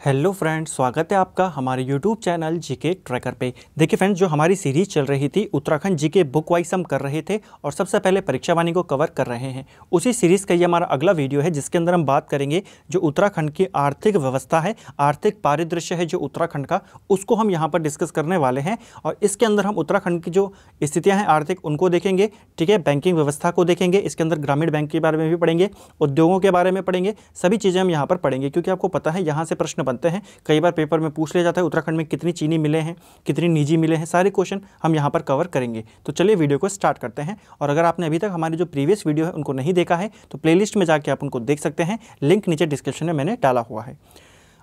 Hello friends, स्वागत है आपका हमारे यूट्यूब चैनल जीके ट्रैकर पे। देखिए फ्रेंड्स, जो हमारी सीरीज़ चल रही थी, उत्तराखंड जीके बुक वाइज हम कर रहे थे और सबसे पहले परीक्षा वाणी को कवर कर रहे हैं। उसी सीरीज़ का ये हमारा अगला वीडियो है, जिसके अंदर हम बात करेंगे जो उत्तराखंड की आर्थिक व्यवस्था है, आर्थिक पारिदृश्य है जो उत्तराखंड का, उसको हम यहाँ पर डिस्कस करने वाले हैं और इसके अंदर हम उत्तराखंड की जो स्थितियाँ हैं, आर्थिक, उनको देखेंगे, ठीक है? बैंकिंग व्यवस्था को देखेंगे, इसके अंदर ग्रामीण बैंक के बारे में भी पढ़ेंगे, उद्योगों के बारे में पढ़ेंगे, सभी चीज़ें हम यहाँ पर पढ़ेंगे, क्योंकि आपको पता है, यहाँ से प्रश्न बनते हैं। कई बार पेपर में पूछ लिया जाता है, उत्तराखंड में कितनी चीनी मिले हैं? कितनी निजी मिले हैं? सारे क्वेश्चन हम यहाँ पर कवर करेंगे। तो चलिए वीडियो को स्टार्ट करते हैं। और अगर आपने अभी तक हमारी जो प्रीवियस वीडियो है, उनको नहीं देखा है तो प्लेलिस्ट में जाकर आप उनको देख सकते हैं। लिंक नीचे डिस्क्रिप्शन में मैंने डाला हुआ है।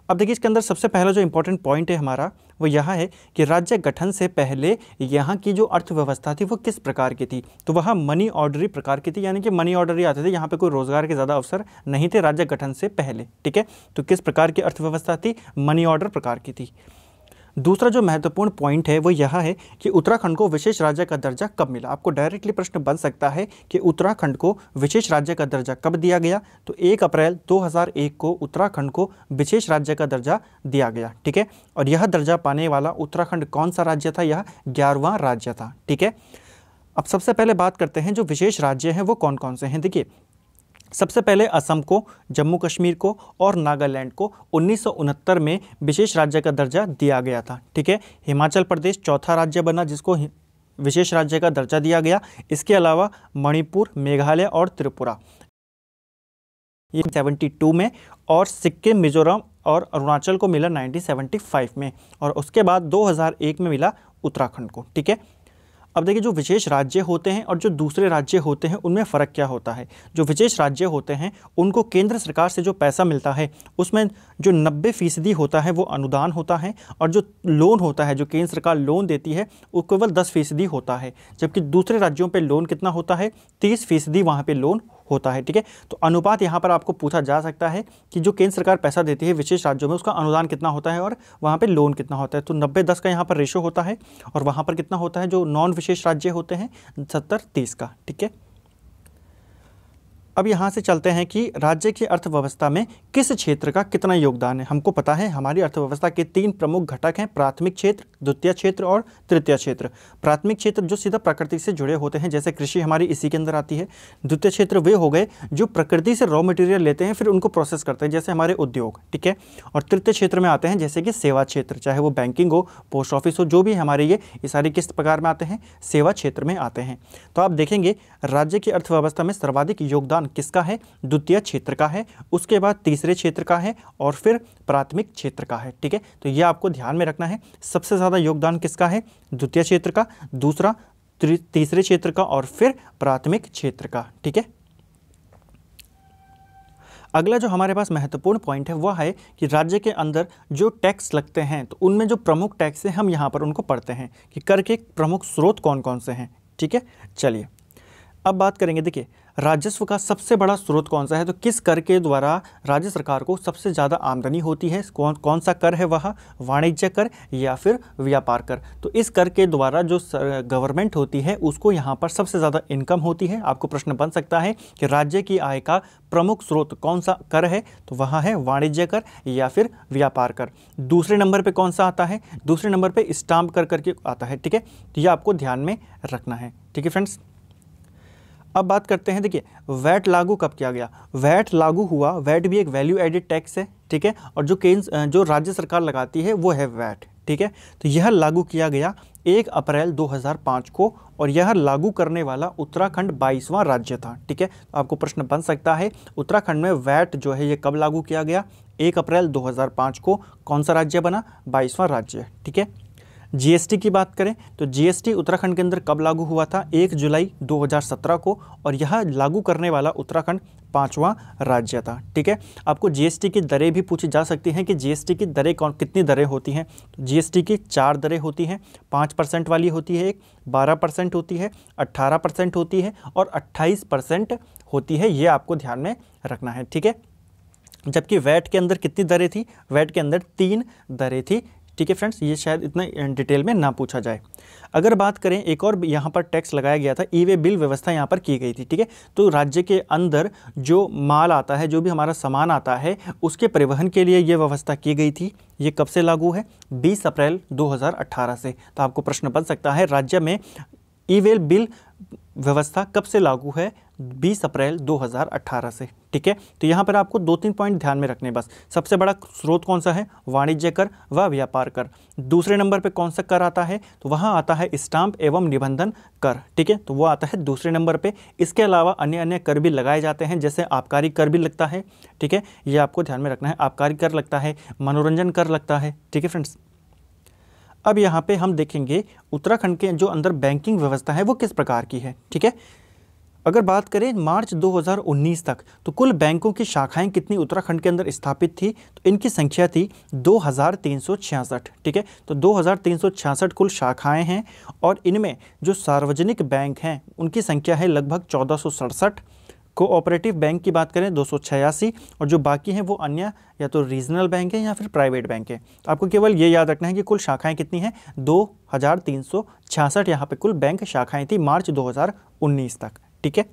अब देखिए, इसके अंदर सबसे पहला जो इम्पोर्टेंट पॉइंट है हमारा, वो यह है कि राज्य गठन से पहले यहाँ की जो अर्थव्यवस्था थी, वो किस प्रकार की थी? तो वह मनी ऑर्डरी प्रकार की थी, यानी कि मनी ऑर्डर ही आते थे, यहाँ पे कोई रोज़गार के ज़्यादा अवसर नहीं थे राज्य गठन से पहले, ठीक है? तो किस प्रकार की अर्थव्यवस्था थी? मनी ऑर्डर प्रकार की थी। दूसरा जो महत्वपूर्ण पॉइंट है, वो यह है कि उत्तराखंड को विशेष राज्य का दर्जा कब मिला। आपको डायरेक्टली प्रश्न बन सकता है कि उत्तराखंड को विशेष राज्य का दर्जा कब दिया गया? तो 1 अप्रैल 2001 को उत्तराखंड को विशेष राज्य का दर्जा दिया गया, ठीक है? और यह दर्जा पाने वाला उत्तराखंड कौन सा राज्य था? यह ग्यारहवां राज्य था, ठीक है? अब सबसे पहले बात करते हैं जो विशेष राज्य हैं, वो कौन कौन से हैं? देखिए सबसे पहले असम को, जम्मू कश्मीर को और नागालैंड को उन्नीस सौ उनहत्तर में विशेष राज्य का दर्जा दिया गया था, ठीक है? हिमाचल प्रदेश चौथा राज्य बना जिसको विशेष राज्य का दर्जा दिया गया। इसके अलावा मणिपुर, मेघालय और त्रिपुरा। ये 72 में और सिक्किम, मिजोरम और अरुणाचल को मिला 1975 में और उसके बाद 2001 में मिला उत्तराखंड को, ठीक है? अब देखिए, जो विशेष राज्य होते हैं और जो दूसरे राज्य होते हैं, उनमें फ़र्क क्या होता है? जो विशेष राज्य होते हैं, उनको केंद्र सरकार से जो पैसा मिलता है, उसमें जो नब्बे फ़ीसदी होता है, वो अनुदान होता है और जो लोन होता है, जो केंद्र सरकार लोन देती है, वो केवल दस फ़ीसदी होता है। जबकि दूसरे राज्यों पर लोन कितना होता है? तीस फ़ीसदी वहाँ पर लोन होता है, ठीक है? तो अनुपात यहाँ पर आपको पूछा जा सकता है कि जो केंद्र सरकार पैसा देती है विशेष राज्यों में, उसका अनुदान कितना होता है और वहाँ पर लोन कितना होता है? तो नब्बे दस का यहाँ पर रेशो होता है और वहाँ पर कितना होता है? जो नॉन विशेष राज्य होते हैं, सत्तर तीस का, ठीक है? अब यहाँ से चलते हैं कि राज्य की अर्थव्यवस्था में किस क्षेत्र का कितना योगदान है। हमको पता है, हमारी अर्थव्यवस्था के तीन प्रमुख घटक हैं, प्राथमिक क्षेत्र, द्वितीय क्षेत्र और तृतीय क्षेत्र। प्राथमिक क्षेत्र जो सीधा प्रकृति से जुड़े होते हैं, जैसे कृषि हमारी इसी के अंदर आती है। द्वितीय क्षेत्र वे हो गए जो प्रकृति से रॉ मटेरियल लेते हैं, फिर उनको प्रोसेस करते हैं, जैसे हमारे उद्योग, ठीक है? और तृतीय क्षेत्र में आते हैं, जैसे कि सेवा क्षेत्र, चाहे वो बैंकिंग हो पोस्ट ऑफ़िस हो, जो भी हमारे ये ये सारे किस प्रकार में आते हैं, सेवा क्षेत्र में आते हैं। तो आप देखेंगे, राज्य की अर्थव्यवस्था में सर्वाधिक योगदान किसका है? द्वितीय क्षेत्र का है, उसके बाद तीसरे क्षेत्र का है और फिर प्राथमिक क्षेत्र का है, ठीक है? तो ये आपको ध्यान में रखना है। सबसे ज़्यादा योगदान किसका है? द्वितीय क्षेत्र का, दूसरा तीसरे क्षेत्र का और फिर प्राथमिक क्षेत्र का, ठीक है? अगला जो हमारे पास महत्वपूर्ण पॉइंट है, वह है कि राज्य के अंदर जो टैक्स लगते हैं तो उनमें जो प्रमुख टैक्स हैं, हम यहाँ पर उनको पढ़ते हैं कि कर के प्रमुख स्रोत कौन कौन से हैं, ठीक है? चलिए, अब बात करेंगे, देखिए राजस्व का सबसे बड़ा स्रोत कौन सा है? तो किस कर के द्वारा राज्य सरकार को सबसे ज़्यादा आमदनी होती है? कौन कौन सा कर है वह? वाणिज्य कर या फिर व्यापार कर? तो इस कर के द्वारा जो गवर्नमेंट होती है, उसको यहाँ पर सबसे ज़्यादा इनकम होती है। आपको प्रश्न बन सकता है कि राज्य की आय का प्रमुख स्रोत कौन सा कर है? तो वहाँ है वाणिज्य कर या फिर व्यापार कर। दूसरे नंबर पर कौन सा आता है? दूसरे नंबर पर स्टाम्प कर करके आता है, ठीक है? तो यह आपको ध्यान में रखना है, ठीक है फ्रेंड्स? अब बात करते हैं, देखिए, वैट लागू कब किया गया? वैट लागू हुआ, वैट भी एक वैल्यू एडिड टैक्स है, ठीक है? और जो केंद्र जो राज्य सरकार लगाती है, वो है वैट, ठीक है? तो यह लागू किया गया एक अप्रैल 2005 को, और यह लागू करने वाला उत्तराखंड बाईसवां राज्य था, ठीक है? तो आपको प्रश्न बन सकता है, उत्तराखंड में वैट जो है, ये कब लागू किया गया? एक अप्रैल 2005 को, कौन सा राज्य बना? बाईसवां राज्य, ठीक है? जीएसटी की बात करें तो जीएसटी उत्तराखंड के अंदर कब लागू हुआ था? एक जुलाई 2017 को, और यह लागू करने वाला उत्तराखंड पांचवा राज्य था, ठीक है? आपको जीएसटी की दरें भी पूछी जा सकती हैं कि जीएसटी की दरें कौन, कितनी दरें होती हैं? तो जीएसटी की चार दरें होती हैं, पाँच परसेंट वाली होती है एक, बारह परसेंट होती है अट्ठारह परसेंट होती है, और अट्ठाईस परसेंट होती है, ये आपको ध्यान में रखना है, ठीक है? जबकि वैट के अंदर कितनी दरें थी? वैट के अंदर तीन दरें थी ठीक है फ्रेंड्स, ये शायद इतना डिटेल में ना पूछा जाए। अगर बात करें, एक और यहाँ पर टैक्स लगाया गया था ई वे बिल व्यवस्था यहाँ पर की गई थी, ठीक है? तो राज्य के अंदर जो माल आता है, जो भी हमारा सामान आता है, उसके परिवहन के लिए ये व्यवस्था की गई थी। ये कब से लागू है? 20 अप्रैल 2018 से। तो आपको प्रश्न बन सकता है, राज्य में ई वेल बिल व्यवस्था कब से लागू है? 20 अप्रैल 2018 से, ठीक है? तो यहाँ पर आपको दो तीन पॉइंट ध्यान में रखने बस। सबसे बड़ा स्रोत कौन सा है? वाणिज्य कर व व्यापार कर। दूसरे नंबर पे कौन सा कर आता है? तो वहाँ आता है स्टाम्प एवं निबंधन कर, ठीक है? तो वो आता है दूसरे नंबर पे। इसके अलावा अन्य अन्य कर भी लगाए जाते हैं, जैसे आबकारी कर भी लगता है, ठीक है? ये आपको ध्यान में रखना है। आबकारी कर लगता है, मनोरंजन कर लगता है, ठीक है फ्रेंड्स? अब यहाँ पे हम देखेंगे उत्तराखंड के जो अंदर बैंकिंग व्यवस्था है, वो किस प्रकार की है, ठीक है? अगर बात करें मार्च 2019 तक तो कुल बैंकों की शाखाएँ कितनी उत्तराखंड के अंदर स्थापित थी? तो इनकी संख्या थी दो हज़ार तीन सौ छियासठ, ठीक है? तो दो हज़ार तीन सौ छियासठ कुल शाखाएँ हैं और इनमें जो सार्वजनिक बैंक हैं, उनकी संख्या है लगभग चौदह कोऑपरेटिव बैंक की बात करें, दो सौ छियासी, और जो बाकी हैं वो अन्य या तो रीजनल बैंक है या फिर प्राइवेट बैंक है। तो आपको केवल ये याद रखना है कि कुल शाखाएँ कितनी हैं? दो हज़ार तीन सौ छियासठ यहाँ पर कुल बैंक शाखाएँ थी मार्च 2019 तक, ठीक है?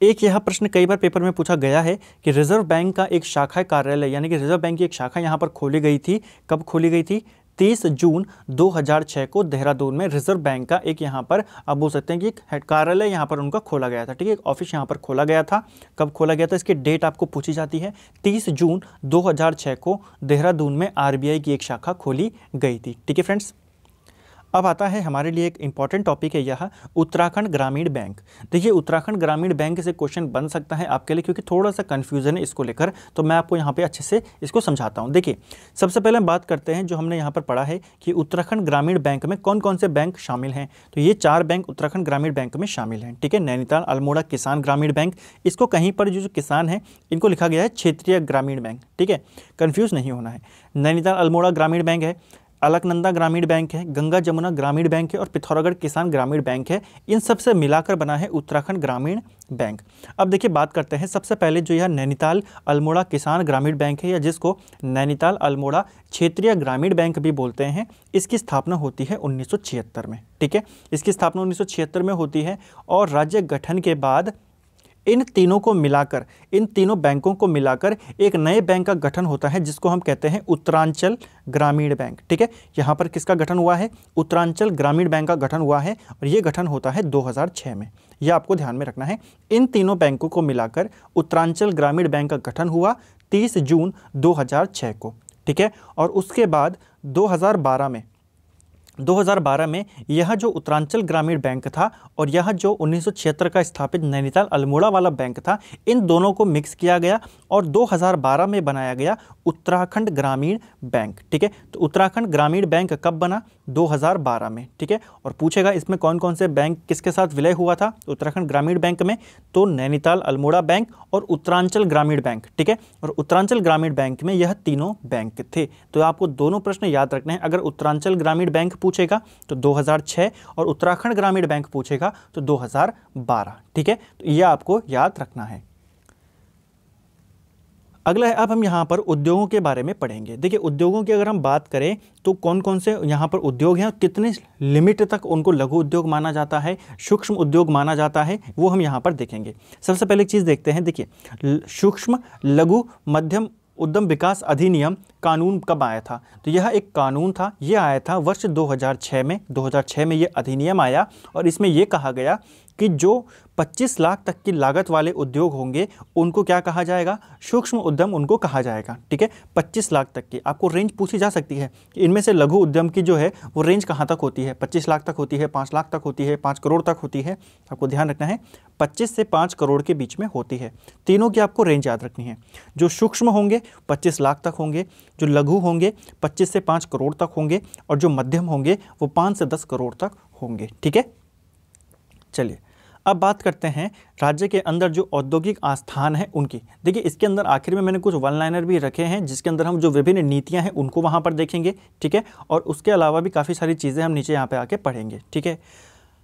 एक यह प्रश्न कई बार पेपर में पूछा गया है कि रिज़र्व बैंक का एक शाखा कार्यालय, यानी कि रिज़र्व बैंक की एक शाखा यहाँ पर खोली गई थी। कब खोली गई थी? 30 जून 2006 को देहरादून में रिज़र्व बैंक का एक यहाँ पर, आप बोल सकते हैं कि एक कार्यालय यहाँ पर उनका खोला गया था, ठीक है? ऑफ़िस यहाँ पर खोला गया था। कब खोला गया था? इसकी डेट आपको पूछी जाती है। 30 जून 2006 को देहरादून में आरबीआई की एक शाखा खोली गई थी, ठीक है फ्रेंड्स? अब आता है हमारे लिए एक इंपॉर्टेंट टॉपिक है यह, उत्तराखंड ग्रामीण बैंक। देखिए, उत्तराखंड ग्रामीण बैंक से क्वेश्चन बन सकता है आपके लिए क्योंकि थोड़ा सा कन्फ्यूज़न है इसको लेकर तो मैं आपको यहाँ पे अच्छे से इसको समझाता हूँ। देखिए, सबसे पहले हम बात करते हैं जो हमने यहाँ पर पढ़ा है कि उत्तराखंड ग्रामीण बैंक में कौन कौन से बैंक शामिल हैं। तो ये चार बैंक उत्तराखंड ग्रामीण बैंक में शामिल हैं, ठीक है? नैनीताल, अल्मोड़ा, किसान ग्रामीण बैंक। इसको कहीं पर जो किसान है, इनको लिखा गया है क्षेत्रीय ग्रामीण बैंक, ठीक है? कन्फ्यूज़ नहीं होना है। नैनीताल, अल्मोड़ा ग्रामीण बैंक है। अलकनंदा ग्रामीण बैंक है, गंगा जमुना ग्रामीण बैंक है और पिथौरागढ़ किसान ग्रामीण बैंक है। इन सबसे मिलाकर बना है उत्तराखंड ग्रामीण बैंक। अब देखिए बात करते हैं, सबसे पहले जो यह नैनीताल अल्मोड़ा किसान ग्रामीण बैंक है या जिसको नैनीताल अल्मोड़ा क्षेत्रीय ग्रामीण बैंक भी बोलते हैं, इसकी स्थापना होती है उन्नीस सौ छिहत्तर में, ठीक है? इसकी स्थापना उन्नीस सौ छिहत्तर में होती है और राज्य गठन के बाद इन तीनों को मिलाकर, इन तीनों बैंकों को मिलाकर एक नए बैंक का गठन होता है, जिसको हम कहते हैं उत्तरांचल ग्रामीण बैंक। ठीक है? यहाँ पर किसका गठन हुआ है? उत्तरांचल ग्रामीण बैंक का गठन हुआ है और ये गठन होता है 2006 में। यह आपको ध्यान में रखना है। इन तीनों बैंकों को मिलाकर उत्तरांचल ग्रामीण बैंक का गठन हुआ तीस जून दो को। ठीक है? और उसके बाद दो हज़ार बारह में 2012 में यह जो उत्तरांचल ग्रामीण बैंक था और यह जो उन्नीस सौ छिहत्तर का स्थापित नैनीताल अल्मोड़ा वाला बैंक था, इन दोनों को मिक्स किया गया और 2012 में बनाया गया उत्तराखंड ग्रामीण बैंक, ठीक है? तो उत्तराखंड ग्रामीण बैंक कब बना? 2012 में, ठीक है? और पूछेगा इसमें कौन कौन से बैंक किसके साथ विलय हुआ था? उत्तराखंड ग्रामीण बैंक में तो नैनीताल अल्मोड़ा बैंक और उत्तरांचल ग्रामीण बैंक, ठीक है? और उत्तरांचल ग्रामीण बैंक में यह तीनों बैंक थे। तो आपको दोनों प्रश्न याद रखने हैं। अगर उत्तरांचल ग्रामीण बैंक पूछेगा तो 2006 और उत्तराखंड ग्रामीण बैंक पूछेगा तो 2012 ठीक है? तो यह आपको याद रखना है। अगला है, अब हम यहाँ पर उद्योगों के बारे में पढ़ेंगे। देखिए, उद्योगों की अगर हम बात करें तो कौन कौन से यहाँ पर उद्योग हैं कितने लिमिट तक उनको लघु उद्योग माना जाता है, सूक्ष्म उद्योग माना जाता है, वो हम यहाँ पर देखेंगे। सबसे पहले चीज़ देखते हैं, देखिए सूक्ष्म, लघु, मध्यम उद्यम विकास अधिनियम कानून कब आया था? तो यह एक कानून था, यह आया था वर्ष 2006 में 2006 में यह अधिनियम आया और इसमें यह कहा गया कि जो 25 लाख तक की लागत वाले उद्योग होंगे, उनको क्या कहा जाएगा? सूक्ष्म उद्यम उनको कहा जाएगा, ठीक है? 25 लाख तक की। आपको रेंज पूछी जा सकती है कि इनमें से लघु उद्यम की जो है, वो रेंज कहाँ तक होती है? 25 लाख तक होती है 5 लाख तक होती है 5 करोड़ तक होती है? आपको ध्यान रखना है 25 से 5 करोड़ के बीच में होती है। तीनों की आपको रेंज याद रखनी है। जो सूक्ष्म होंगे, पच्चीस लाख तक होंगे, जो लघु होंगे, पच्चीस से पाँच करोड़ तक होंगे, और जो मध्यम होंगे, वो पाँच से दस करोड़ तक होंगे, ठीक है? चलिए अब बात करते हैं राज्य के अंदर जो औद्योगिक आस्थान है उनकी। देखिए, इसके अंदर आखिर में मैंने कुछ वन लाइनर भी रखे हैं, जिसके अंदर हम जो विभिन्न नीतियाँ हैं उनको वहाँ पर देखेंगे, ठीक है? और उसके अलावा भी काफ़ी सारी चीज़ें हम नीचे यहाँ पे आके पढ़ेंगे, ठीक है?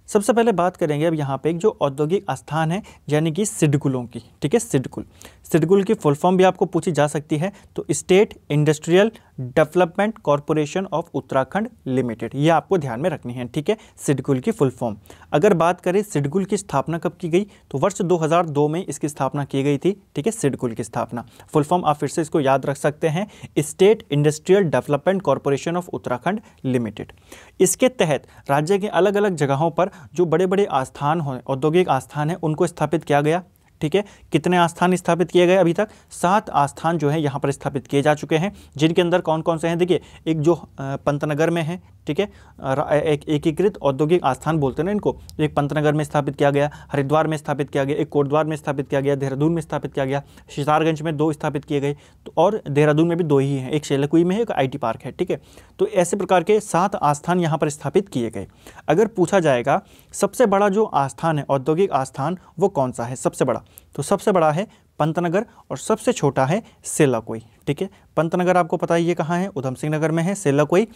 सबसे पहले बात करेंगे अब यहाँ पे एक जो औद्योगिक स्थान है, यानी कि सिडकुलों की, ठीक है? सिडकुल। सिडकुल की फुल फॉर्म भी आपको पूछी जा सकती है तो state industrial development corporation of Uttarakhand limited, ये आपको ध्यान में रखनी है, ठीक है? सिडकुल की फुल फॉर्म। अगर बात करें सिडकुल की स्थापना कब की गई तो वर्ष 2002 में इसकी स्थापना की गई थी, ठीक है? सिडकुल की स्थापना। फुल फॉर्म आप फिर से इसको याद रख सकते हैं, state industrial development corporation of Uttarakhand limited. इसके तहत राज्य के अलग अलग जगहों पर जो बड़े बड़े आस्थान हो औद्योगिक आस्थान हैं उनको स्थापित किया गया। ठीक है? कितने आस्थान स्थापित किए गए अभी तक? सात आस्थान जो है यहाँ पर स्थापित किए जा चुके हैं। जिनके अंदर कौन कौन से हैं? देखिए, एक जो पंतनगर में है, ठीक है? एक एकीकृत औद्योगिक आस्थान बोलते हैं ना इनको। एक पंतनगर में स्थापित किया गया, हरिद्वार में स्थापित किया गया, एक कोटद्वार में स्थापित किया गया, देहरादून में स्थापित किया गया शितारगंज में दो स्थापित किए गए तो और देहरादून में भी दो ही हैं, एक शेलकुई में है, एक आईटी पार्क है, ठीक है? तो ऐसे प्रकार के सात आस्थान यहाँ पर स्थापित किए गए। अगर पूछा जाएगा, सबसे बड़ा जो आस्थान है, औद्योगिक आस्थान, वो कौन सा है? सबसे बड़ा तो सबसे बड़ा है पंतनगर और सबसे छोटा है सेलाकोई ठीक है? पंतनगर आपको पता है ये कहाँ है? उधम सिंह नगर में है सेलाकोई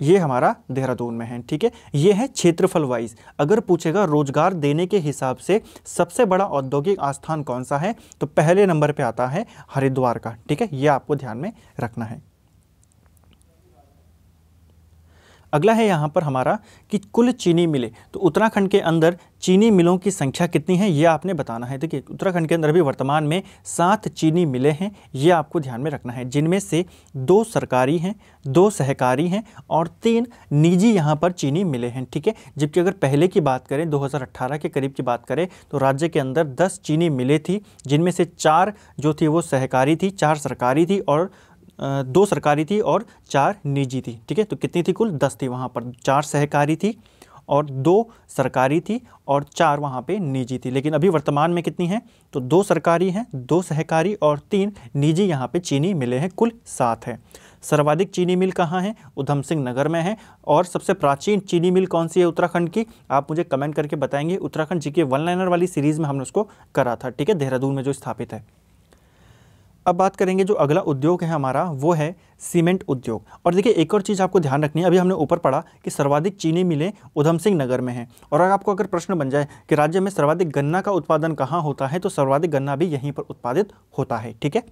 ये हमारा देहरादून में है, ठीक है? ये है क्षेत्रफल वाइज अगर पूछेगा रोज़गार देने के हिसाब से सबसे बड़ा औद्योगिक आस्थान कौन सा है तो पहले नंबर पे आता है हरिद्वार का, ठीक है? ये आपको ध्यान में रखना है। अगला है यहाँ पर हमारा कि कुल चीनी मिले। तो उत्तराखंड के अंदर चीनी मिलों की संख्या कितनी है, ये आपने बताना है। देखिए, उत्तराखंड के अंदर भी वर्तमान में सात चीनी मिले हैं, ये आपको ध्यान में रखना है। जिनमें से दो सरकारी हैं, दो सहकारी हैं और तीन निजी यहाँ पर चीनी मिले हैं, ठीक है? जबकि अगर पहले की बात करें 2018 के करीब की बात करें तो राज्य के अंदर दस चीनी मिले थी, जिनमें से चार जो थी वो सहकारी थी, चार सरकारी थी और दो सरकारी थी और चार निजी थी, ठीक है? तो कितनी थी कुल? दस थी वहाँ पर। चार सहकारी थी और दो सरकारी थी और चार वहाँ पे निजी थी। लेकिन अभी वर्तमान में कितनी हैं? तो दो सरकारी हैं, दो सहकारी और तीन निजी यहाँ पे चीनी मिले हैं, कुल सात हैं। सर्वाधिक चीनी मिल कहाँ है? उधम सिंह नगर में है। और सबसे प्राचीन चीनी मिल कौन सी है उत्तराखंड की? आप मुझे कमेंट करके बताएँगे। उत्तराखंड जी के वन लाइनर वाली सीरीज़ में हमने उसको करा था, ठीक है? देहरादून में जो स्थापित है। अब बात करेंगे जो अगला उद्योग है हमारा, वो है सीमेंट उद्योग। और देखिए, एक और चीज़ आपको ध्यान रखनी है। अभी हमने ऊपर पढ़ा कि सर्वाधिक चीनी मिलें उधम सिंह नगर में हैं। और अगर आपको अगर प्रश्न बन जाए कि राज्य में सर्वाधिक गन्ना का उत्पादन कहाँ होता है तो सर्वाधिक गन्ना भी यहीं पर उत्पादित होता है, ठीक है?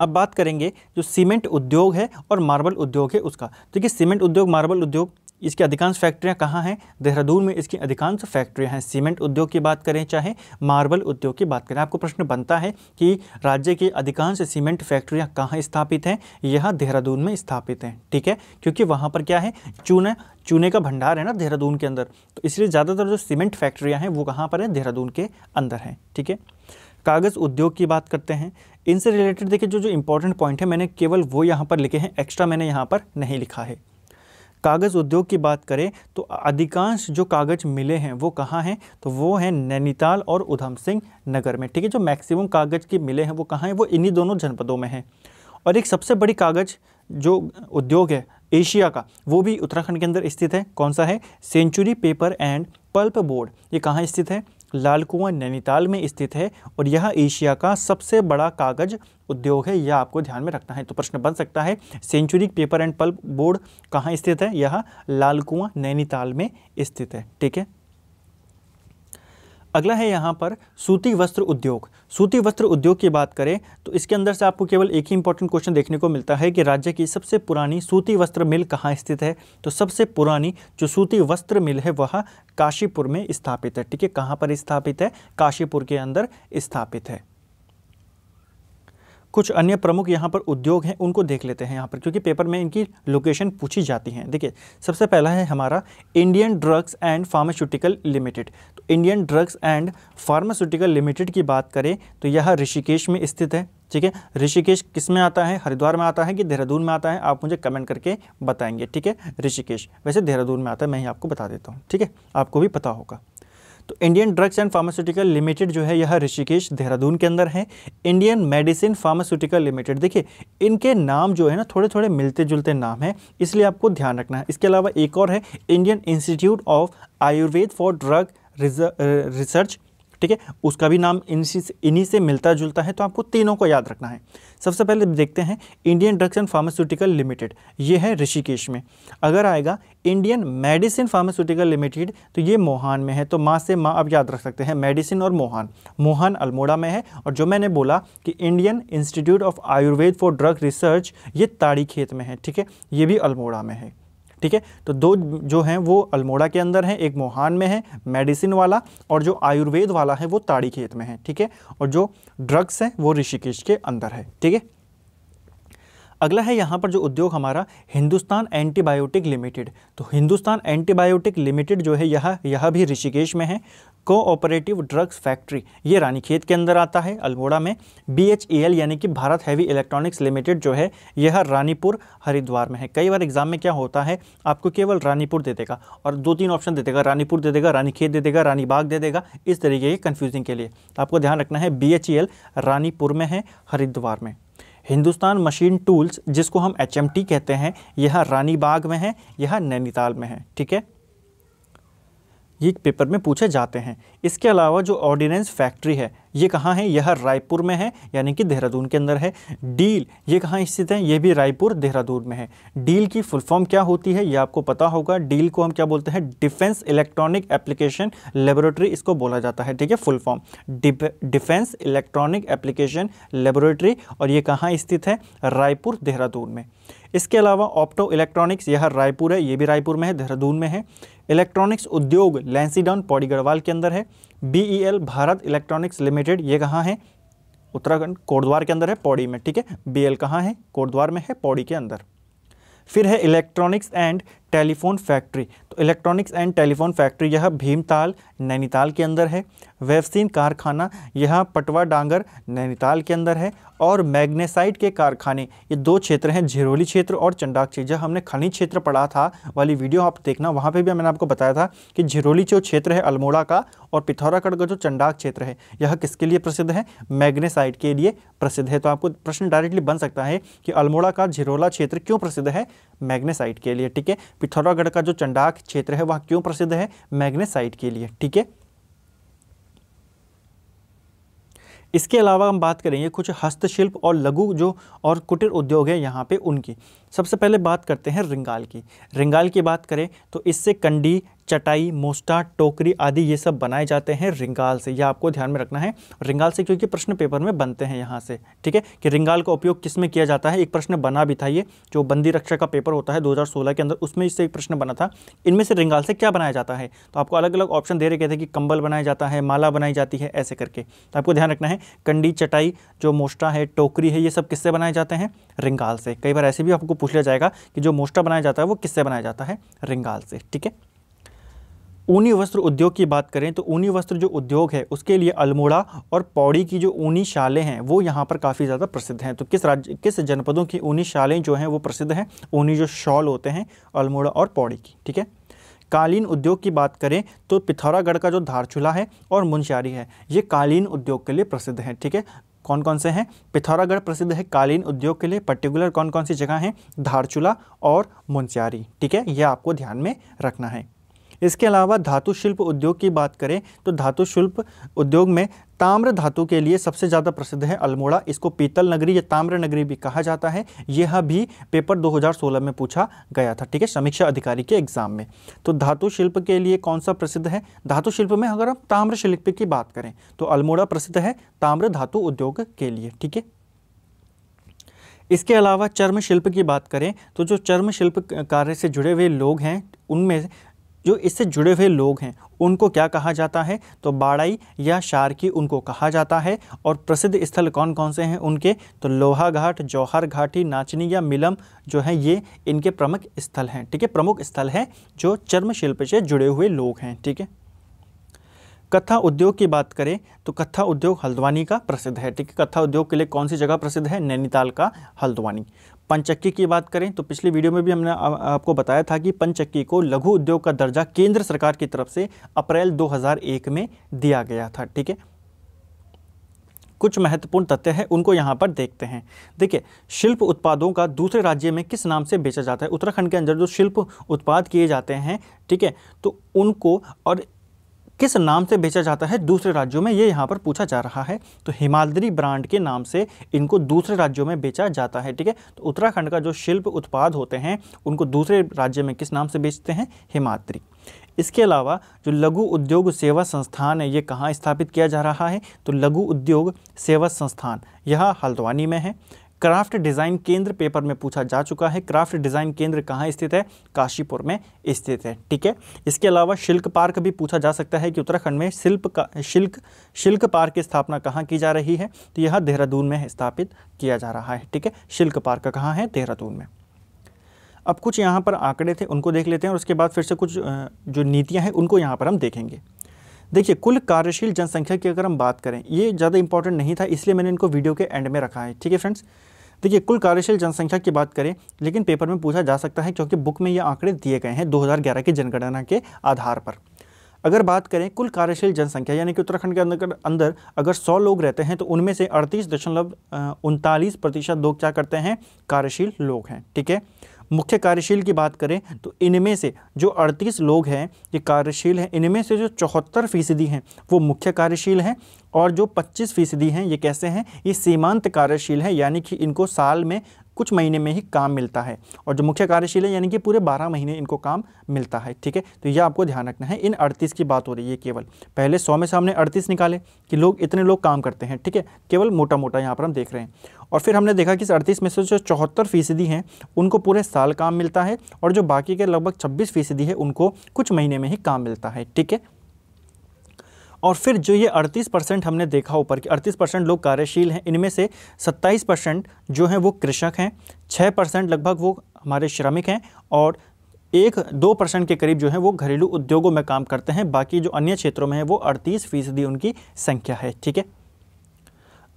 अब बात करेंगे जो सीमेंट उद्योग है और मार्बल उद्योग है उसका। देखिए, सीमेंट उद्योग, मार्बल उद्योग इसकी अधिकांश फैक्ट्रियाँ कहाँ हैं? देहरादून में इसकी अधिकांश फैक्ट्रियाँ हैं। सीमेंट उद्योग की बात करें, चाहे मार्बल उद्योग की बात करें। आपको प्रश्न बनता है कि राज्य की अधिकांश सीमेंट फैक्ट्रियाँ कहाँ स्थापित हैं? यह देहरादून में स्थापित हैं, ठीक है? क्योंकि वहाँ पर क्या है? चूना, चूने का भंडार है ना देहरादून के अंदर। तो इसलिए ज़्यादातर जो सीमेंट फैक्ट्रियाँ हैं, वो कहाँ पर हैं? देहरादून के अंदर हैं, ठीक है? कागज़ उद्योग की बात करते हैं। इनसे रिलेटेड देखिए, जो जो इंपॉर्टेंट पॉइंट है, मैंने केवल वो यहाँ पर लिखे हैं एक्स्ट्रा मैंने यहाँ पर नहीं लिखा है। कागज़ उद्योग की बात करें तो अधिकांश जो कागज़ मिले हैं, वो कहाँ हैं? तो वो हैं नैनीताल और उधम सिंह नगर में। ठीक है, जो मैक्सिमम कागज़ के मिले हैं, वो कहाँ हैं? वो इन्हीं दोनों जनपदों में हैं। और एक सबसे बड़ी कागज़ जो उद्योग है, एशिया का, वो भी उत्तराखंड के अंदर स्थित है। कौन सा है? Century paper and pulp board. ये कहाँ स्थित है? लाल कुआँ नैनीताल में स्थित है और यह एशिया का सबसे बड़ा कागज़ उद्योग है, यह आपको ध्यान में रखना है। तो प्रश्न बन सकता है, century paper and pulp board कहाँ स्थित है? यह लाल कुआँ नैनीताल में स्थित है। ठीक है? अगला है यहाँ पर सूती वस्त्र उद्योग। सूती वस्त्र उद्योग की बात करें तो इसके अंदर से आपको केवल एक ही इंपॉर्टेंट क्वेश्चन देखने को मिलता है कि राज्य की सबसे पुरानी सूती वस्त्र मिल कहाँ स्थित है। तो सबसे पुरानी जो सूती वस्त्र मिल है, वह काशीपुर में स्थापित है। ठीक है, कहाँ पर स्थापित है? काशीपुर के अंदर स्थापित है। कुछ अन्य प्रमुख यहाँ पर उद्योग हैं, उनको देख लेते हैं यहाँ पर, क्योंकि पेपर में इनकी लोकेशन पूछी जाती हैं। देखिए, सबसे पहला है हमारा Indian drugs and pharmaceutical limited तो Indian drugs and pharmaceutical limited की बात करें तो यह ऋषिकेश में स्थित है, ठीक है? ऋषिकेश किसमें आता है? हरिद्वार में आता है कि देहरादून में आता है? आप मुझे कमेंट करके बताएँगे, ठीक है? ऋषिकेश। वैसे देहरादून में आता है, मैं ही आपको बता देता हूँ, ठीक है? आपको भी पता होगा। तो Indian drugs and pharmaceutical limited जो है, यह ऋषिकेश देहरादून के अंदर है। इंडियन मेडिसिन फार्मास्यूटिकल लिमिटेड देखिए, इनके नाम जो है ना थोड़े थोड़े मिलते जुलते नाम हैं, इसलिए आपको ध्यान रखना है। इसके अलावा एक और है Indian institute of Ayurveda for drug research ठीक है? उसका भी नाम इन्हीं से इन्हीं से मिलता जुलता है तो आपको तीनों को याद रखना है। सबसे पहले देखते हैं Indian drugs and pharmaceutical limited ये है ऋषिकेश में। अगर आएगा इंडियन मेडिसिन फार्मास्यूटिकल लिमिटेड तो ये मोहान में है। तो माँ से माँ आप याद रख सकते हैं, मेडिसिन और मोहान। मोहान अल्मोड़ा में है, और जो मैंने बोला कि Indian institute of Ayurveda for drug research ये ताड़ी खेत में है, ठीक है? ये भी अल्मोड़ा में है। ठीक है? तो दो जो हैं वो अल्मोड़ा के अंदर हैं, एक मोहान में है, मेडिसिन वाला और जो आयुर्वेद वाला है वो ताड़ी खेत में है, ठीक है? और जो ड्रग्स हैं वो ऋषिकेश के अंदर है, ठीक है? अगला है यहाँ पर जो उद्योग हमारा, हिंदुस्तान एंटीबायोटिक लिमिटेड। तो हिंदुस्तान एंटीबायोटिक लिमिटेड जो है, यह यह भी ऋषिकेश में है। कोऑपरेटिव ड्रग्स फैक्ट्री, ये रानीखेत के अंदर आता है, अल्मोड़ा में। बी एच ए एल यानी कि भारत हैवी इलेक्ट्रॉनिक्स लिमिटेड जो है, यह रानीपुर, हरिद्वार में है। कई बार एग्ज़ाम में क्या होता है, आपको केवल रानीपुर दे देगा और दो तीन ऑप्शन दे देगा। रानीपुर दे देगा, रानीखेत दे देगा, रानीबाग दे देगा, इस तरीके के कन्फ्यूजिंग के लिए। आपको ध्यान रखना है B H E L Ranipur में है, हरिद्वार में। हिंदुस्तान मशीन टूल्स, जिसको हम एचएमटी कहते हैं, यह रानी बाग में है, यह नैनीताल में है, ठीक है? ये पेपर में पूछे जाते हैं। इसके अलावा जो ऑर्डिनेंस फैक्ट्री है, ये कहाँ है? यह रायपुर में है, यानी कि देहरादून के अंदर है। डील, ये कहाँ स्थित है? ये भी रायपुर, देहरादून में है। डील की फुल फॉर्म क्या होती है? ये आपको पता होगा। डील को हम क्या बोलते हैं? डिफेंस इलेक्ट्रॉनिक एप्लीकेशन लेबोरेटरी इसको बोला जाता है। ठीक है? Full form defence electronic application laboratory और ये कहाँ स्थित है? रायपुर, देहरादून में। इसके अलावा ऑप्टो इलेक्ट्रॉनिक्स यह रायपुर है, ये भी रायपुर में है, देहरादून में है। इलेक्ट्रॉनिक्स उद्योग लैंसीडाउन पौड़ी गढ़वाल के अंदर है। बी भारत इलेक्ट्रॉनिक्स लिमिटेड, ये कहाँ है? उत्तराखंड कोटद्वार के अंदर है, पौड़ी में, ठीक है? बी एल कहाँ है? कोटद्वार में है, पौड़ी के अंदर। फिर है इलेक्ट्रॉनिक्स एंड टेलीफोन फैक्ट्री। तो इलेक्ट्रॉनिक्स एंड टेलीफोन फैक्ट्री, यह भीमताल, नैनीताल के अंदर है। वेवसीन कारखाना, यह पटवा डांगर, नैनीताल के अंदर है। और मैग्नेसाइट के कारखाने, ये दो क्षेत्र हैं, झिरोली क्षेत्र और चंडाक क्षेत्र। जब हमने खनिज क्षेत्र पढ़ा था, वाली वीडियो आप देखना, वहाँ पे भी मैंने आपको बताया था कि झिरोली जो क्षेत्र है, अल्मोड़ा का, और पिथौरागढ़ का जो चंडाक क्षेत्र है, यह किसके लिए प्रसिद्ध है? मैग्नेसाइट के लिए प्रसिद्ध है। तो आपको प्रश्न डायरेक्टली बन सकता है कि अल्मोड़ा का झिरोला क्षेत्र क्यों प्रसिद्ध है? मैग्नेसाइट के लिए, ठीक है? पिथौरागढ़ का जो चंडाक क्षेत्र है, वह क्यों प्रसिद्ध है? मैग्नेसाइट के लिए, ठीक है? इसके अलावा हम बात करेंगे कुछ हस्तशिल्प और लघु जो और कुटीर उद्योग है यहाँ पे उनकी। सबसे पहले बात करते हैं रिंगाल की। रिंगाल की बात करें तो इससे कंडी, चटाई, मोस्टा, टोकरी आदि ये सब बनाए जाते हैं रिंगाल से। यह आपको ध्यान में रखना है रिंगाल से, क्योंकि प्रश्न पेपर में बनते हैं यहाँ से, ठीक है? कि रिंगाल का उपयोग किसमें किया जाता है? एक प्रश्न बना भी था ये, जो बंदी रक्षा का पेपर होता है 2016 के अंदर, उसमें इससे एक प्रश्न बना था। इनमें से रिंगाल से क्या बनाया जाता है? तो आपको अलग अलग ऑप्शन दे रहे थे कि कंबल बनाया जाता है, माला बनाई जाती है, ऐसे करके। तो आपको ध्यान रखना है, कंडी, चटाई, जो मोस्टा है, टोकरी है, ये सब किससे बनाए जाते हैं? रिंगाल से। कई बार ऐसे भी आपको पूछ लिया जाएगा कि जो मोस्टा बनाया जाता है वो किससे बनाया जाता है? रिंगाल से, ठीक है? ऊनी वस्त्र उद्योग की बात करें तो ऊनी वस्त्र जो उद्योग है, उसके लिए अल्मोड़ा और पौड़ी की जो ऊनी शालें हैं, वो यहाँ पर काफ़ी ज़्यादा प्रसिद्ध हैं। तो किस राज्य, किस जनपदों की ऊनी शालें जो हैं, वो प्रसिद्ध हैं? ऊनी जो शॉल होते हैं, अल्मोड़ा और पौड़ी की, ठीक है? कालीन उद्योग की बात करें तो पिथौरागढ़ का जो धारचूला है और मुंशियारी है, ये कालीन उद्योग के लिए प्रसिद्ध है, ठीक है? कौन कौन से हैं? पिथौरागढ़ प्रसिद्ध है कालीन उद्योग के लिए। पर्टिकुलर कौन कौन सी जगह हैं? धारचूला और मुंस्यारी ठीक है, यह आपको ध्यान में रखना है। इसके अलावा धातु शिल्प उद्योग की बात करें तो धातु शिल्प उद्योग में ताम्र धातु के लिए सबसे ज़्यादा प्रसिद्ध है अल्मोड़ा। इसको पीतल नगरी या ताम्र नगरी भी कहा जाता है। यह भी पेपर 2016 में पूछा गया था, ठीक है? समीक्षा अधिकारी के एग्ज़ाम में। तो धातु शिल्प के लिए कौन सा प्रसिद्ध है? धातु शिल्प में अगर हम ताम्र शिल्प की बात करें तो अल्मोड़ा प्रसिद्ध है ताम्र धातु उद्योग के लिए, ठीक है? इसके अलावा चर्म शिल्प की बात करें तो जो चर्म शिल्प कार्य से जुड़े हुए लोग हैं, उनमें जो इससे जुड़े हुए लोग हैं, उनको क्या कहा जाता है? तो बाड़ाई या शारकी उनको कहा जाता है। और प्रसिद्ध स्थल कौन कौन से हैं उनके? तो लोहा घाट जौहर घाटी नाचनी या मिलम जो है, ये इनके प्रमुख स्थल हैं, ठीक है? प्रमुख स्थल हैं जो चर्म शिल्प से जुड़े हुए लोग हैं, ठीक है? कथा उद्योग की बात करें तो कथा उद्योग हल्द्वानी का प्रसिद्ध है, ठीक है? कथा उद्योग के लिए कौन सी जगह प्रसिद्ध है? नैनीताल का हल्द्वानी। पंचक्की की बात करें तो पिछली वीडियो में भी हमने आपको बताया था कि पंचक्की को लघु उद्योग का दर्जा केंद्र सरकार की तरफ़ से अप्रैल 2001 में दिया गया था, ठीक है? कुछ महत्वपूर्ण तथ्य है, उनको यहाँ पर देखते हैं। देखिए, शिल्प उत्पादों का दूसरे राज्य में किस नाम से बेचा जाता है? उत्तराखंड के अंदर जो शिल्प उत्पाद किए जाते हैं, ठीक है? तो उनको और किस नाम से बेचा जाता है? दूसरे राज्यों में ये यहाँ पर पूछा जा रहा है। तो हिमालद्री ब्रांड के नाम से इनको दूसरे राज्यों में बेचा जाता है, ठीक है? तो उत्तराखंड का जो शिल्प उत्पाद होते हैं, उनको दूसरे राज्य में किस नाम से बेचते हैं? हिमाद्री। इसके अलावा जो लघु उद्योग सेवा संस्थान है, ये कहाँ स्थापित किया जा रहा है? तो लघु उद्योग सेवा संस्थान यह हल्द्वानी में है। क्राफ्ट डिज़ाइन केंद्र पेपर में पूछा जा चुका है। क्राफ्ट डिज़ाइन केंद्र कहाँ स्थित है? काशीपुर में स्थित है, ठीक है? इसके अलावा शिल्क पार्क भी पूछा जा सकता है कि उत्तराखंड में शिल्प का, शिल्क शिल्क पार्क की स्थापना कहाँ की जा रही है? तो यह देहरादून में स्थापित किया जा रहा है, ठीक है? शिल्क पार्क कहाँ है? देहरादून में। अब कुछ यहाँ पर आंकड़े थे, उनको देख लेते हैं और उसके बाद फिर से कुछ जो नीतियाँ हैं, उनको यहाँ पर हम देखेंगे। देखिए, कुल कार्यशील जनसंख्या की अगर हम बात करें, ये ज़्यादा इंपॉर्टेंट नहीं था, इसलिए मैंने इनको वीडियो के एंड में रखा है, ठीक है फ्रेंड्स? देखिए, कुल कार्यशील जनसंख्या की बात करें, लेकिन पेपर में पूछा जा सकता है क्योंकि बुक में ये आंकड़े दिए गए हैं 2011 की जनगणना के आधार पर। अगर बात करें कुल कार्यशील जनसंख्या, यानी कि उत्तराखंड के अंदर अंदर अगर 100 लोग रहते हैं तो उनमें से अड़तीस दशमलव उनतालीस प्रतिशत लोग क्या करते हैं? कार्यशील लोग हैं, ठीक है? मुख्य कार्यशील की बात करें तो इनमें से जो 38 लोग हैं, ये कार्यशील हैं, इनमें से जो चौहत्तर फ़ीसदी हैं, वो मुख्य कार्यशील हैं और जो 25 फ़ीसदी हैं, ये कैसे हैं? ये सीमांत कार्यशील हैं, यानी कि इनको साल में कुछ महीने में ही काम मिलता है और जो मुख्य कार्यशील है, यानी कि पूरे बारह महीने इनको काम मिलता है, ठीक है? तो यह आपको ध्यान रखना है, इन अड़तीस की बात हो रही है केवल। पहले सौ में से हमने अड़तीस निकाले कि लोग, इतने लोग काम करते हैं, ठीक है? केवल मोटा मोटा यहाँ पर हम देख रहे हैं। और फिर हमने देखा कि इस अड़तीस में से जो चौहत्तर फ़ीसदी हैं, उनको पूरे साल काम मिलता है और जो बाकी के लगभग छब्बीस फ़ीसदी है, उनको कुछ महीने में ही काम मिलता है, ठीक है? और फिर जो ये 38 परसेंट हमने देखा ऊपर कि 38 परसेंट लोग कार्यशील हैं, इनमें से 27 परसेंट जो हैं वो कृषक हैं 6 परसेंट लगभग वो हमारे श्रमिक हैं और एक दो परसेंट के करीब जो है वो घरेलू उद्योगों में काम करते हैं, बाकी जो अन्य क्षेत्रों में है वो अड़तीस फ़ीसदी उनकी संख्या है, ठीक है?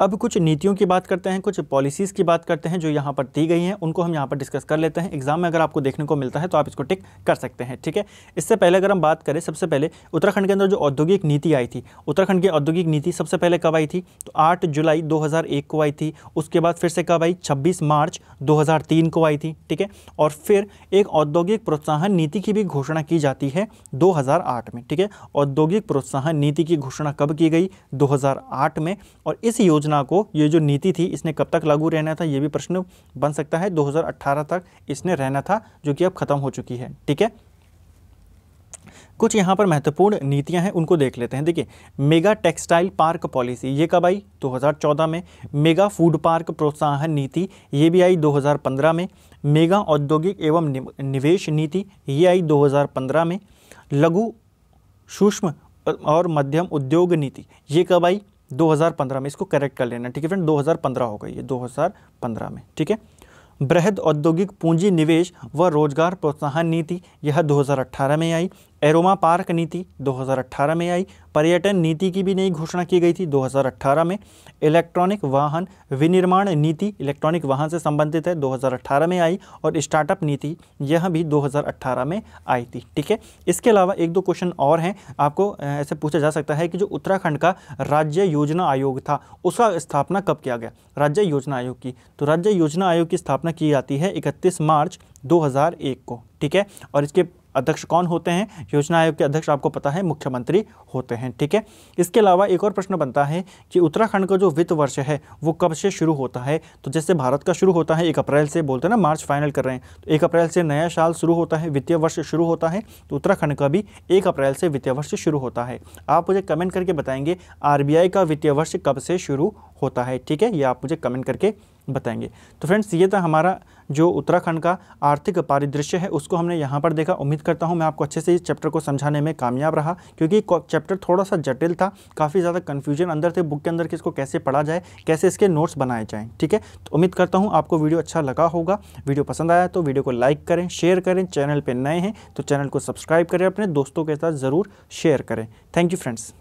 अब कुछ नीतियों की बात करते हैं, कुछ पॉलिसीज़ की बात करते हैं जो यहाँ पर दी गई हैं, उनको हम यहाँ पर डिस्कस कर लेते हैं। एग्ज़ाम में अगर आपको देखने को मिलता है तो आप इसको टिक कर सकते हैं, ठीक है? इससे पहले अगर हम बात करें, सबसे पहले उत्तराखंड के अंदर जो औद्योगिक नीति आई थी, उत्तराखंड की औद्योगिक नीति सबसे पहले कब आई थी? तो आठ जुलाई दो हज़ार एक को आई थी, उसके बाद फिर से कब आई? छब्बीस मार्च दो हज़ार तीन को आई थी, ठीक है? और फिर एक औद्योगिक प्रोत्साहन नीति की भी घोषणा की जाती है दो हज़ार आठ में, ठीक है? औद्योगिक प्रोत्साहन नीति की घोषणा कब की गई? दो हज़ार आठ में। और इस योजना योजना को, ये जो नीति थी, इसने कब तक लागू रहना था, ये भी प्रश्न बन सकता है। 2018 तक इसने रहना था, जो कि अब खत्म हो चुकी है, ठीक है? कुछ यहाँ पर महत्वपूर्ण नीतियाँ हैं, उनको देख लेते हैं। देखिए, मेगा टेक्सटाइल पार्क पॉलिसी, ये कब आई? 2014 में। मेगा फ़ूड पार्क प्रोत्साहन नीति, ये भी आई 2015 में। मेगा औद्योगिक एवं निवेश नीति, ये आई 2015 में। लघु, सूक्ष्म और मध्यम उद्योग नीति, ये कब आई? 2015 में, इसको करेक्ट कर लेना, ठीक है फ्रेंड 2015 हो गई ये 2015 में, ठीक है? बृहद औद्योगिक पूंजी निवेश व रोज़गार प्रोत्साहन नीति, यह 2018 में आई। एरोमा पार्क नीति 2018 में आई। पर्यटन नीति की भी नई घोषणा की गई थी 2018 में। इलेक्ट्रॉनिक वाहन विनिर्माण नीति इलेक्ट्रॉनिक वाहन से संबंधित है 2018 में आई और स्टार्टअप नीति यह भी 2018 में आई थी। ठीक है? इसके अलावा एक दो क्वेश्चन और हैं। आपको ऐसे पूछा जा सकता है कि जो उत्तराखंड का राज्य योजना आयोग था, उसका स्थापना कब किया गया? राज्य योजना आयोग की। तो राज्य योजना आयोग की स्थापना की जाती है इकतीस मार्च दो हज़ार एक को। ठीक है? और इसके अध्यक्ष कौन होते हैं? योजना आयोग के अध्यक्ष आपको पता है, मुख्यमंत्री होते हैं, ठीक है? इसके अलावा एक और प्रश्न बनता है कि उत्तराखंड का जो वित्त वर्ष है, वो कब से शुरू होता है? तो जैसे भारत का शुरू होता है, एक अप्रैल से बोलते हैं ना, मार्च फाइनल कर रहे हैं तो एक अप्रैल से नया साल शुरू होता है, वित्तीय वर्ष शुरू होता है तो उत्तराखंड का भी एक अप्रैल से वित्तीय वर्ष शुरू होता है। आप मुझे कमेंट करके बताएँगे, आरबीआई का वित्तीय वर्ष कब से शुरू होता है, ठीक है? ये आप मुझे कमेंट करके बताएँगे। तो फ्रेंड्स, ये था हमारा जो उत्तराखंड का आर्थिक परिदृश्य है, उसको हमने यहाँ पर देखा। उम्मीद करता हूँ मैं आपको अच्छे से इस चैप्टर को समझाने में कामयाब रहा, क्योंकि चैप्टर थोड़ा सा जटिल था, काफ़ी ज़्यादा कन्फ्यूज़न अंदर थे बुक के अंदर कि इसको कैसे पढ़ा जाए, कैसे इसके नोट्स बनाए जाएँ, ठीक है? तो उम्मीद करता हूँ आपको वीडियो अच्छा लगा होगा। वीडियो पसंद आया तो वीडियो को लाइक करें शेयर करें चैनल पर नए हैं तो चैनल को सब्सक्राइब करें, अपने दोस्तों के साथ ज़रूर शेयर करें। Thank you friends